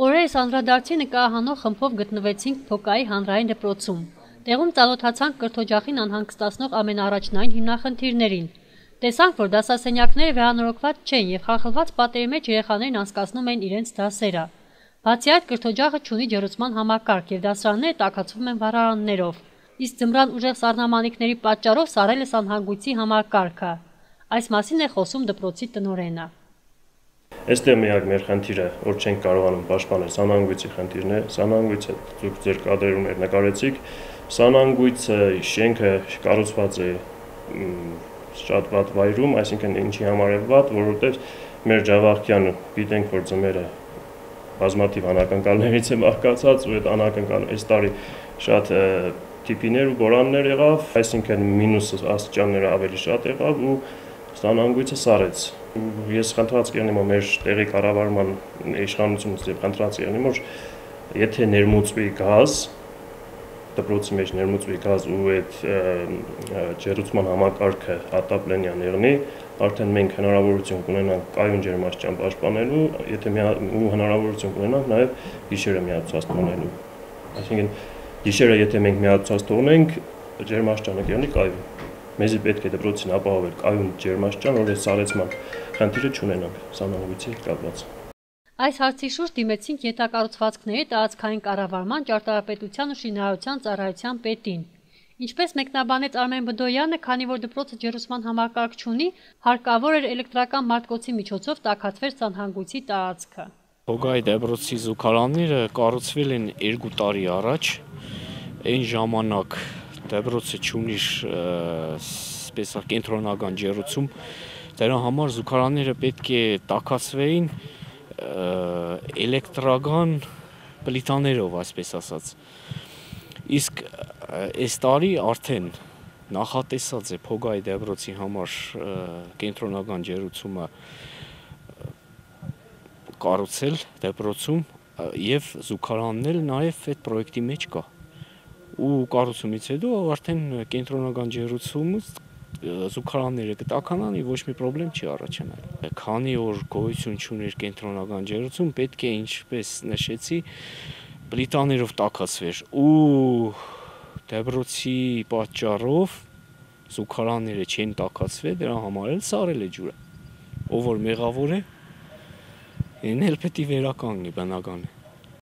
Օրերս անդրադարձի նկարահանող խմբով գտնվեցինք Փոկայի հանրային դպրոցում։ Տեղում ծանոթացանք կրթօջախին անհանգստացնող ամենաառաջնային հիմնախնդիրներին։ Տեսանք, որ դասասենյակները վերանորոգված չեն եւ խախլված պատերի մեջ երեխաներն անցկացնում են իրենց դասերը։ Բացի այդ, կրթօջախը ունի ջերուցման համակարգ եւ դասարանները տակացվում են վառարաններով։ Իսկ ձմռան ուժեղ սառնամանիքների պատճառով սարել է սանհանգույցի համակարգը։ Այս մասին է խոսում դպրոցի տնօրենը։ Այստեղ միակ մեր խնդիրը, որ չենք կարողանում պաշտպանել սանհանգույցի խնդիրն է, սանհանգույցը դուք ձեր կադրերում եք նկարեցիք, սանհանգույցը շենքը կառուցված է շատ վատ վայրում, այսինքն ինչի համար է վատ, որովհետև մեր Ջավախյանը գիտենք, որ ձմերը բազմաթիվ անակնկալներից է մահկացած ու այդ անակնկալ այս տարի շատ տիպիներ ու բորաններ եղավ, այսինքն մինուս աստիճանները ավելի շատ եղավ ու ստանանգույցը սարեց։ Ես խնդրած կերնեմ մեր տեղի կառավարման իշխանությունից եւ խնդրած կերնեմ որ եթե ներմուծվի գազ, դպրոցի մեջ ներմուծվի գազ ու այդ ջերուցման համակարգը հատապլենյան եղնի, արդեն մենք հնարավորություն կունենանք կայուն ջերմաստիճան պաշտպանելու, եթե ու հնարավորություն կունենանք նաև գիշերը միացած թողնելու։ Այսինքն գիշերը եթե մենք միացած թողնենք, ջերմաստիճանը կլինի կայուն։ Մեզի պետք է դպրոցին ապահովել կայուն ջերմաստիճան, որ այս սարեցման խնդիրը չունենանք սանահավիցի հետ կապված։ Այս հարցի շուրջ դիմեցինք յետակառուցվածքների տարածքային կառավարման ճարտարապետության ու շինարարության ծառայության պետին։ Ինչպես մեկնաբանեց Արմեն Բդոյանը, քանի որ դպրոցը ջերուսման համակարգ չունի, հարկավոր էր էլեկտրական մարտկոցի միջոցով տաքացվեր Սանհանգույցի տարածքը։ Հոգայի դպրոցի զուգարանները կառուցվել են 2 տարի առաջ։ Այն ժամանակ դպրոցը չունի սպեսալ կենտրոնական ջերուցում, դրա համար զուգարանները պետք է տաքացվեին էլեկտրական պլիտաներով, այսպես ասած։ Իսկ այս տարի արդեն նախատեսած է Փոգայի դեպրոցի համար կենտրոնական ջերուցումը կառուցել դեպրոցում եւ զուգարաննել նաեւ այդ պրոյեկտի մեջ կա ու կառուցումից հետո արդեն կենտրոնական ջերուցումից զուգարանները կտականանի ոչ մի խնդրեմ չի առաջանալ։ Քանի որ գոյություն չուներ կենտրոնական ջերուցում, պետք է ինչպես նշեցի, պլիտաներով տակածվեր ու Դեբրոցի պատճառով զուգարանները չեն տակածվել, դրա համար էլ սարել է ջուրը։ Ով որ մեղավոր է, ինն էլ պետք է վերականգնի բնական է։